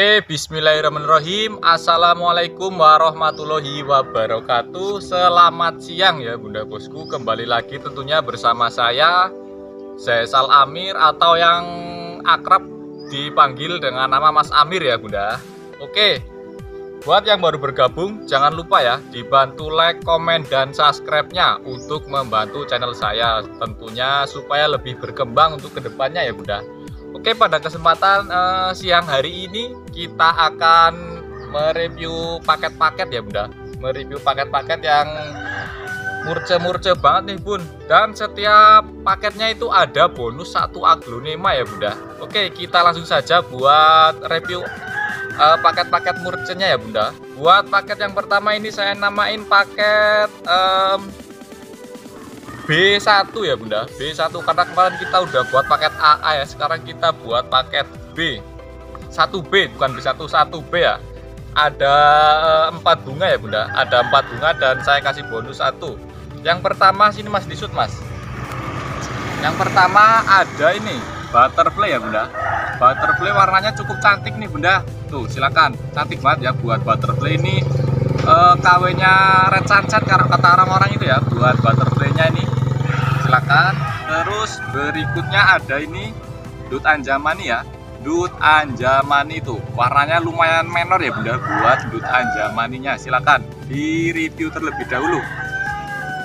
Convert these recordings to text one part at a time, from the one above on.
Oke, bismillahirrahmanirrahim. Assalamualaikum warahmatullahi wabarakatuh. Selamat siang ya Bunda Bosku. Kembali lagi tentunya bersama saya, Sal Amir atau yang akrab dipanggil dengan nama Mas Amir ya Bunda. Oke, buat yang baru bergabung, jangan lupa ya dibantu like, komen, dan subscribe-nya untuk membantu channel saya tentunya supaya lebih berkembang untuk ke depannya ya Bunda. Oke, pada kesempatan uh, siang hari ini kita akan mereview paket-paket ya Bunda. Mereview paket-paket yang murce-murce banget nih Bun. Dan setiap paketnya itu ada bonus satu aglonema ya Bunda. Oke, kita langsung saja buat review uh, paket-paket murcenya ya Bunda. Buat paket yang pertama ini saya namain paket um, B1 ya bunda. B1 karena kemarin kita udah buat paket AA ya. Sekarang kita buat paket B. 1B bukan B1 1B ya. Ada eh, empat bunga ya bunda. Ada empat bunga dan saya kasih bonus satu. Yang pertama sini mas disut mas. Yang pertama ada ini butterfly ya bunda. Butterfly warnanya cukup cantik nih bunda. Tuh silakan. Cantik banget ya buat butterfly ini. Eh, KW nya red sunset kata orang-orang itu ya buat butterfly-nya ini silakan terus berikutnya ada ini dut anjamani ya. Dut anjamani itu warnanya lumayan menor ya bunda buat dut anjamaninya. Silakan di review terlebih dahulu.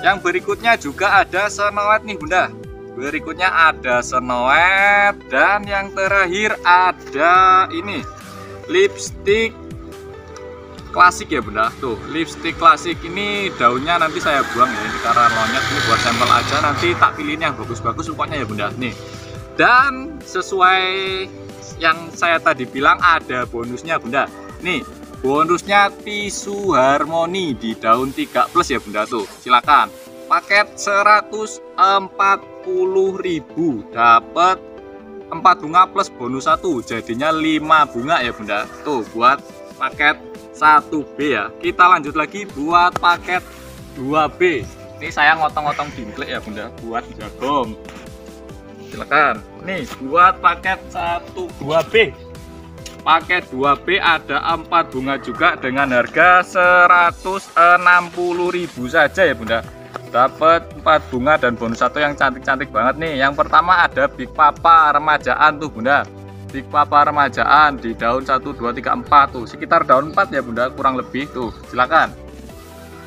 Yang berikutnya juga ada senowet nih bunda. Berikutnya ada senowet dan yang terakhir ada ini lipstick klasik ya bunda. Tuh lipstick klasik. Ini daunnya nanti saya buang ya ini karena monyet ini buat sampel aja. Nanti tak pilihin yang bagus-bagus pokoknya ya bunda. Nih. Dan sesuai yang saya tadi bilang ada bonusnya bunda. Nih bonusnya tisu harmoni di daun 3 plus ya bunda. Tuh silakan. Paket 140.000 dapat 4 bunga plus bonus satu. Jadinya 5 bunga ya bunda. Tuh buat paket 1B ya. Kita lanjut lagi buat paket 2B ini saya ngotong-ngotong dingklek ya bunda. Buat jagung silakan. Nih buat paket 1 2B paket 2B ada 4 bunga juga dengan harga 160.000 saja ya bunda. Dapat 4 bunga dan bonus satu yang cantik-cantik banget nih. Yang pertama ada Big Papa remajaan tuh bunda Big Papa remajaan di daun 1 2 3 4 tuh. Sekitar daun 4 ya Bunda kurang lebih tuh. Silakan.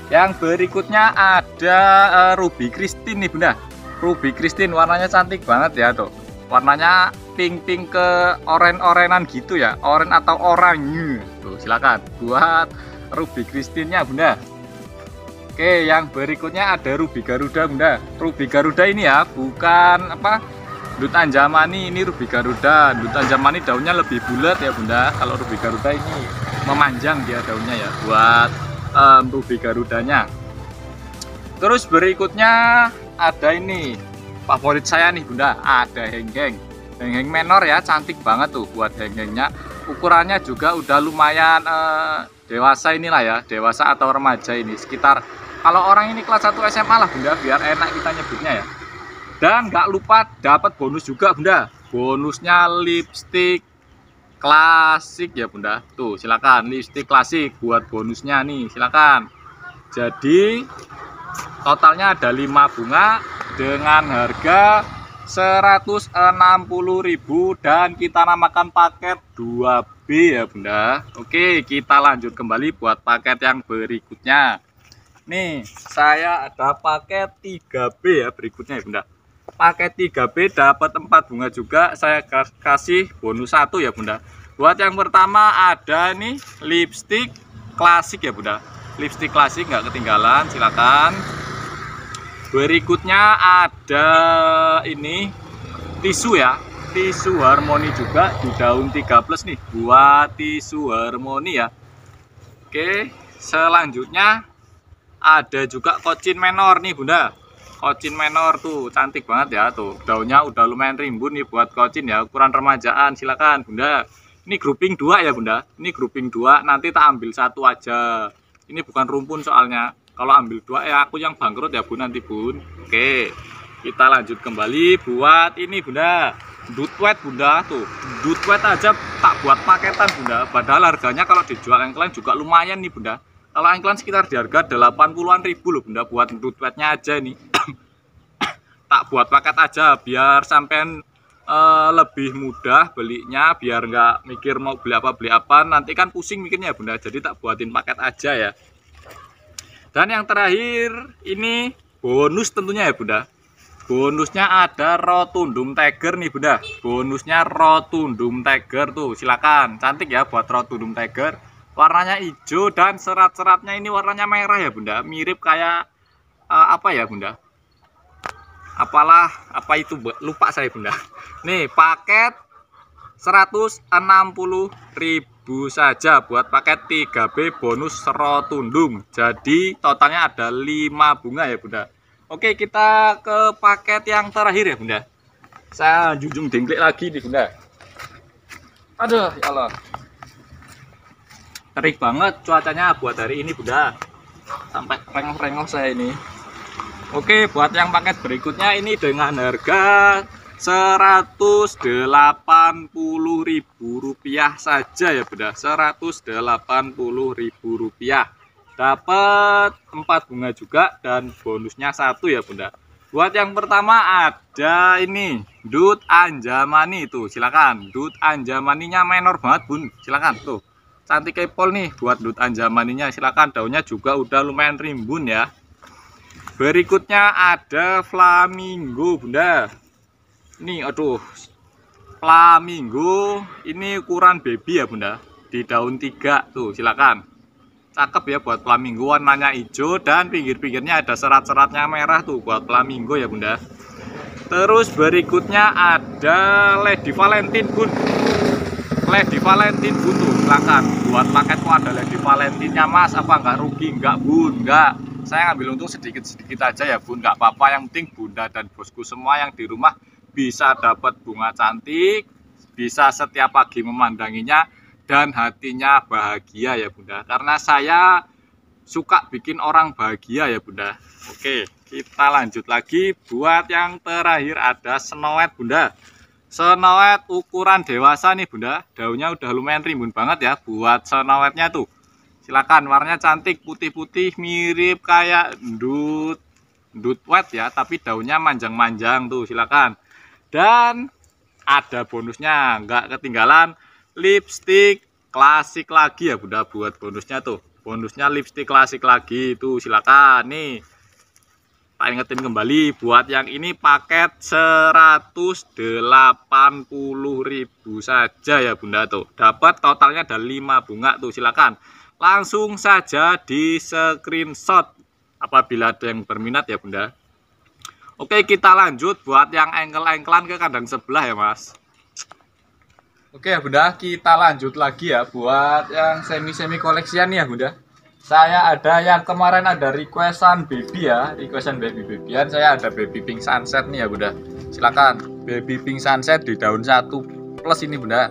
Yang berikutnya ada uh, Ruby Christine nih Bunda. Ruby Christine warnanya cantik banget ya tuh. Warnanya pink-pink ke oren-orenan gitu ya. Oren atau oranye. Tuh silakan. Buat Ruby Christine nya Bunda. Oke yang berikutnya ada Ruby Garuda Bunda. Ruby Garuda ini ya bukan apa Dut Anjamani ini Ruby Garuda. Dut Anjamani daunnya lebih bulat ya Bunda. Kalau Ruby Garuda ini memanjang dia daunnya ya buat um, Ruby Garudanya. Terus berikutnya ada ini favorit saya nih Bunda. Ada heng-heng. Heng-heng menor ya, cantik banget tuh buat heng-hengnya. Ukurannya juga udah lumayan uh, dewasa inilah ya, dewasa atau remaja ini sekitar kalau orang ini kelas 1 SMA lah Bunda biar enak kita nyebutnya ya dan nggak lupa dapat bonus juga bunda. Bonusnya lipstick klasik ya bunda. Tuh silakan lipstick klasik buat bonusnya nih silakan. Jadi totalnya ada 5 bunga dengan harga 160.000 dan kita namakan paket 2B ya bunda. Oke kita lanjut kembali buat paket yang berikutnya. Nih saya ada paket 3B ya berikutnya ya bunda paket 3B dapat 4 bunga juga. Saya kasih bonus satu ya bunda. Buat yang pertama ada nih lipstick klasik ya bunda. Lipstick klasik nggak ketinggalan silakan. Berikutnya ada ini tisu ya. Tisu harmoni juga di daun 3 plus nih. Buat tisu harmoni ya. Oke selanjutnya ada juga kocin menor nih bunda kocin menor tuh cantik banget ya tuh. Daunnya udah lumayan rimbun nih buat kocin ya ukuran remajaan silakan bunda. Ini grouping dua ya bunda. Ini grouping dua nanti tak ambil satu aja. Ini bukan rumpun soalnya. Kalau ambil dua ya aku yang bangkrut ya bun nanti bun. Oke kita lanjut kembali buat ini bunda. Dutwet bunda tuh. Dutwet aja tak buat paketan bunda. Padahal harganya kalau dijual engklan juga lumayan nih bunda. Kalau engklan sekitar di harga 80-an ribu loh bunda buat dutwetnya aja ini tak buat paket aja biar sampean uh, lebih mudah belinya biar nggak mikir mau beli apa beli apa. Nanti kan pusing mikirnya bunda. Jadi tak buatin paket aja ya. Dan yang terakhir ini bonus tentunya ya bunda. Bonusnya ada rotundum tiger nih bunda. Bonusnya rotundum tiger tuh. Silakan. Cantik ya buat rotundum tiger. Warnanya hijau dan serat-seratnya ini warnanya merah ya bunda. Mirip kayak uh, apa ya bunda apalah apa itu lupa saya bunda. Nih paket 160.000 saja buat paket 3B bonus serotundung jadi totalnya ada 5 bunga ya bunda. Oke kita ke paket yang terakhir ya bunda. Saya junjung dengklik lagi nih bunda. Aduh ya Allah. Terik banget cuacanya buat hari ini bunda. Sampai rengos-rengos saya ini Oke, buat yang paket berikutnya ini dengan harga Rp180.000 saja ya Bunda. Rp180.000. Dapat 4 bunga juga dan bonusnya satu ya Bunda. Buat yang pertama ada ini Dut Anjamani itu, silakan. Dut Anjamaninya menor banget, Bun. Silakan tuh. Cantik kepol nih buat Dut Anjamaninya. Silakan daunnya juga udah lumayan rimbun ya. Berikutnya ada flamingo, Bunda. Ini aduh. Flamingo ini ukuran baby ya, Bunda. Di daun tiga tuh, silakan. Cakep ya buat flamingo warnanya hijau dan pinggir-pinggirnya ada serat-seratnya merah tuh buat flamingo ya, Bunda. Terus berikutnya ada Lady Valentine, Bun. Lady Valentine butuh silakan buat paket ada Lady Valentine-nya Mas apa enggak rugi enggak Bun enggak saya ngambil untung sedikit-sedikit aja ya bun. Nggak apa-apa. Yang penting bunda dan bosku semua yang di rumah bisa dapat bunga cantik bisa setiap pagi memandanginya dan hatinya bahagia ya bunda. Karena saya suka bikin orang bahagia ya bunda. Oke kita lanjut lagi. Buat yang terakhir ada senowet bunda. Senowet ukuran dewasa nih bunda. Daunnya udah lumayan rimbun banget ya. Buat senowetnya tuh silakan warnanya cantik putih-putih mirip kayak dut dut wet ya tapi daunnya manjang-manjang tuh silakan. Dan ada bonusnya nggak ketinggalan lipstick klasik lagi ya bunda buat bonusnya tuh. Bonusnya lipstick klasik lagi itu silakan. Nih tak ingetin kembali buat yang ini paket 180.000 saja ya bunda tuh. Dapat totalnya ada 5 bunga tuh silakan langsung saja di screenshot. Apabila ada yang berminat ya bunda. Oke kita lanjut buat yang engkel-engkelan ke kandang sebelah ya mas. Oke ya bunda kita lanjut lagi ya buat yang semi-semi koleksian ya bunda. Saya ada yang kemarin ada requestan baby ya requestan baby babyan. Saya ada baby pink sunset nih ya bunda. Silakan baby pink sunset di daun satu plus ini bunda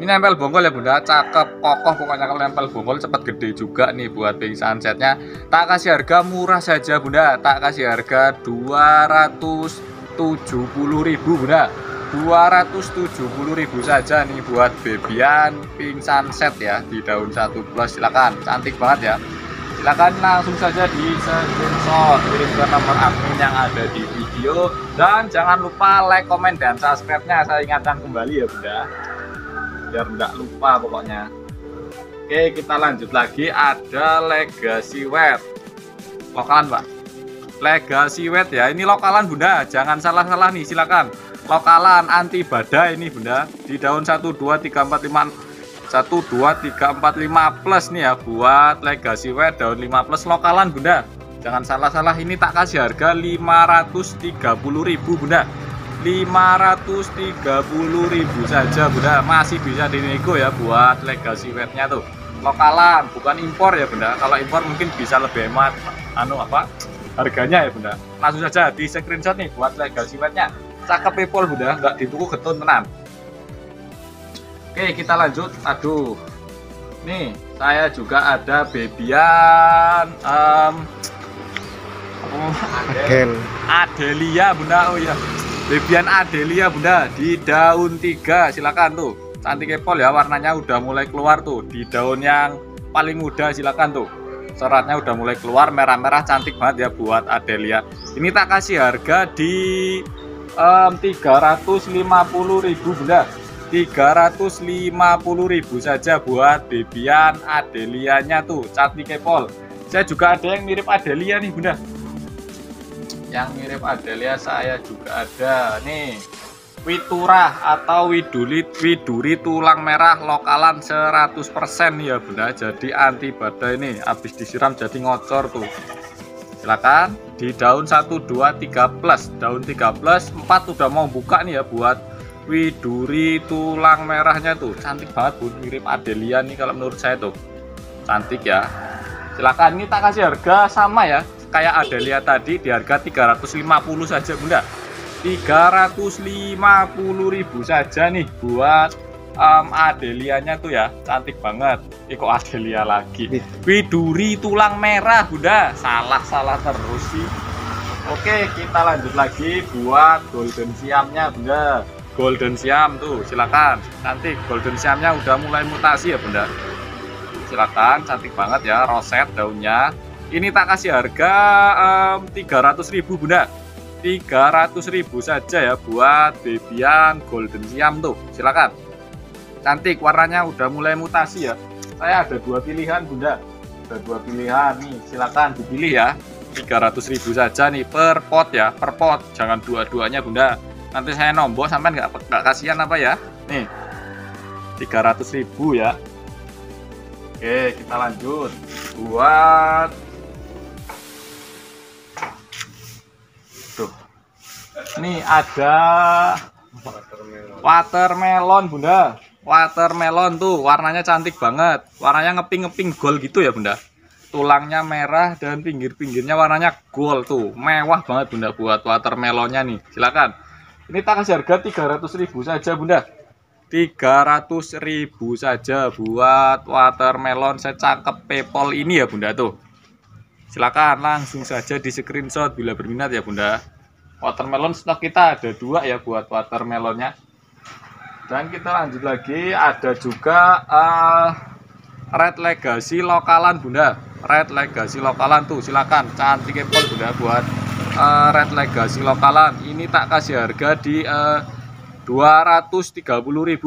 ini nempel bonggol ya bunda. Cakep kokoh. Pokoknya kalau nempel bonggol cepat gede juga nih buat pink sunsetnya. Tak kasih harga murah saja bunda. Tak kasih harga 270.000 bunda. 270.000 saja nih buat bebian pink sunset ya di daun satu plus. Silakan. Cantik banget ya. Silakan langsung saja di screenshot kirim ke nomor admin yang ada di video. Dan jangan lupa like, comment, dan subscribe-nya. Saya ingatkan kembali ya bunda biar nggak lupa pokoknya. Oke kita lanjut lagi. Ada legacy wet. Lokalan pak. Legacy wet ya. Ini lokalan bunda. Jangan salah-salah nih silakan. Lokalan anti badai ini bunda. Di daun 1 2 3 4 5 1 2 3 4 5 plus nih ya buat legacy wet daun 5 plus lokalan bunda. Jangan salah-salah ini tak kasih harga 530.000 bunda 530.000 saja bunda. Masih bisa dinego ya buat legasi wetnya tuh. Lokalan bukan impor ya bunda. Kalau impor mungkin bisa lebih hemat. Anu apa? Harganya ya bunda. Langsung saja di screenshot nih buat legasi wetnya cakep people bunda. Nggak dituku getun tenan. Oke kita lanjut. Aduh. Nih saya juga ada babyan um, oh, Adel. Adelia bunda. Oh ya bebian Adelia bunda di daun tiga. Silakan tuh. Cantik kepol ya warnanya udah mulai keluar tuh. Di daun yang paling muda silakan tuh. Seratnya udah mulai keluar merah-merah cantik banget ya buat Adelia. Ini tak kasih harga di um, 350.000 bunda. 350.000 saja buat bebian Adelianya tuh. Cantik kepol saya juga ada yang mirip Adelia nih bunda yang mirip Adelia saya juga ada. Nih Witurah atau widuli widuri tulang merah lokalan 100% ya bunda jadi anti badai ini. Habis disiram jadi ngocor tuh. Silakan di daun 1 2 3 plus daun 3 plus 4 udah mau buka nih ya buat widuri tulang merahnya tuh. Cantik banget bun mirip Adelia nih kalau menurut saya tuh. Cantik ya. Silakan ini tak kasih harga sama ya kayak Adelia tadi di harga 350 saja bunda. 350.000 saja nih buat um, Adelianya tuh ya. Cantik banget. Iko Adelia lagi? Widuri tulang merah bunda. Salah salah terus sih. Oke kita lanjut lagi buat golden siamnya bunda. Golden siam tuh silakan. Cantik golden siamnya udah mulai mutasi ya bunda. Silakan cantik banget ya roset daunnya ini tak kasih harga um, 300.000 bunda. 300.000 saja ya buat bebian golden siam tuh. Silakan. Cantik warnanya udah mulai mutasi ya. Saya ada dua pilihan bunda. Ada dua pilihan nih. Silakan dipilih ya. 300.000 saja nih per pot ya. Per pot. Jangan dua-duanya bunda. Nanti saya nombok sampai nggak nggak kasihan apa ya? Nih. 300.000 ya. Oke kita lanjut. Buat ini ada watermelon bunda. Watermelon tuh warnanya cantik banget. Warnanya ngeping-ngeping gold gitu ya bunda. Tulangnya merah dan pinggir-pinggirnya warnanya gold tuh. Mewah banget bunda buat watermelonnya nih. Silakan. Ini tak kasih harga 300.000 saja bunda. 300.000 saja buat watermelon secakep pepol ini ya bunda tuh. Silakan langsung saja di screenshot bila berminat ya bunda watermelon stok kita ada dua ya buat watermelonnya. Dan kita lanjut lagi ada juga uh, red legacy lokalan bunda. Red legacy lokalan tuh silakan. Cantik pepol bunda buat uh, red legacy lokalan. Ini tak kasih harga di uh, 230.000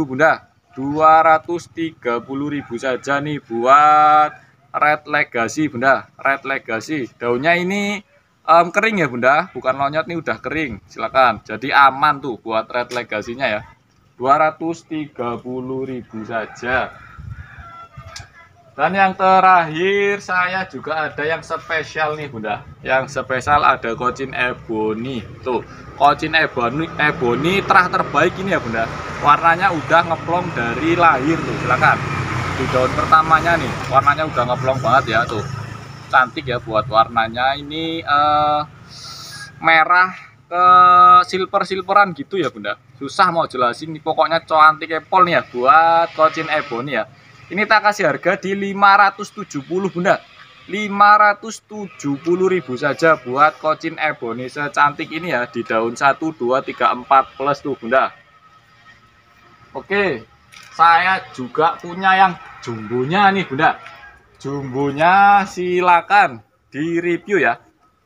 bunda. 230.000 saja nih buat red legacy bunda. Red legacy. Daunnya ini um, kering ya bunda. Bukan lonyot nih udah kering. Silakan. Jadi aman tuh buat red legasinya ya. 230.000 saja. Dan yang terakhir saya juga ada yang spesial nih bunda. Yang spesial ada kocin ebony. Tuh kocin ebony ebony terah terbaik ini ya bunda. Warnanya udah ngeplong dari lahir tuh. Silakan. Di daun pertamanya nih warnanya udah ngeplong banget ya tuh cantik ya buat warnanya. Ini uh, merah ke silver silveran gitu ya bunda. Susah mau jelasin. Nih pokoknya cantik epol nih ya buat kocin ebony ya. Ini tak kasih harga di 570 bunda. 570.000 saja buat kocin ebony secantik ini ya di daun 1 2 3 4 plus tuh bunda. Oke saya juga punya yang jumbonya nih bunda jumbonya silakan di review ya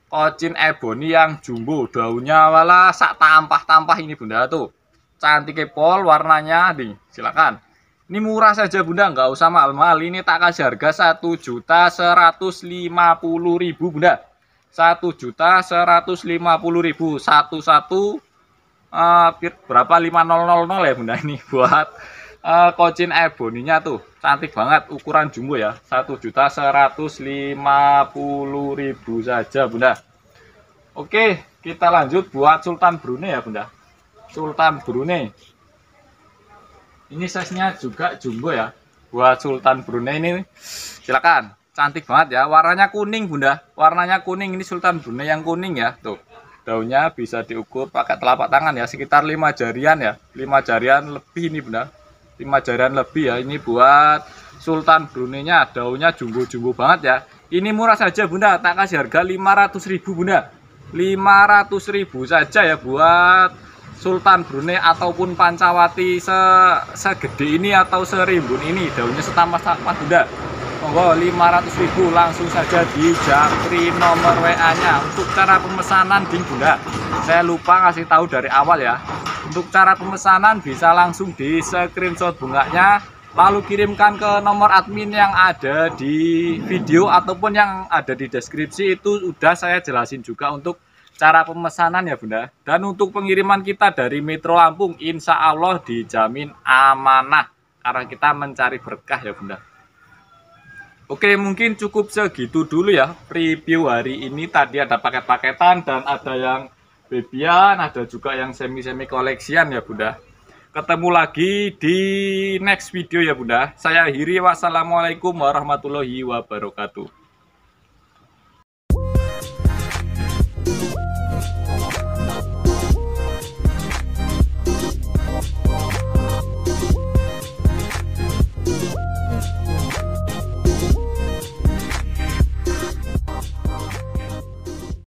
kocin ebony yang jumbo daunnya wala sak tampah-tampah ini bunda tuh cantik pol warnanya nih silakan ini murah saja bunda, nggak usah mahal-mahal. Ini tak kasih harga satu juta seratus lima puluh ribu bunda. Satu juta seratus lima puluh ribu. Satu satu uh, berapa nol nol nol ya bunda ini buat uh, kocin eboninya tuh cantik banget ukuran jumbo ya. Satu juta seratus lima puluh ribu saja bunda. Oke kita lanjut buat Sultan Brunei ya bunda. Sultan Brunei. Ini size nya juga jumbo ya buat Sultan Brunei ini. Silakan. Cantik banget ya. Warnanya kuning bunda. Warnanya kuning. Ini Sultan Brunei yang kuning ya. Tuh daunnya bisa diukur pakai telapak tangan ya. Sekitar lima jarian ya. Lima jarian lebih ini bunda lima jarian lebih ya ini buat Sultan Brunei-nya daunnya jumbo-jumbo banget ya. Ini murah saja Bunda, tak kasih harga 500.000 Bunda. 500.000 saja ya buat Sultan Brunei ataupun Pancawati se segede ini atau serimbun ini daunnya setambah sama Bunda. Monggo 500.000 langsung saja di nomor WA-nya untuk cara pemesanan di Bunda. Saya lupa ngasih tahu dari awal ya. Untuk cara pemesanan bisa langsung di screenshot bunganya lalu kirimkan ke nomor admin yang ada di video ataupun yang ada di deskripsi. Itu sudah saya jelasin juga untuk cara pemesanan ya bunda. Dan untuk pengiriman kita dari Metro Lampung insya Allah dijamin amanah. Karena kita mencari berkah ya bunda. Oke mungkin cukup segitu dulu ya preview hari ini. Tadi ada paket-paketan dan ada yang babyan ada juga yang semi-semi koleksian ya bunda. Ketemu lagi di next video ya bunda. Saya akhiri. Wassalamualaikum warahmatullahi wabarakatuh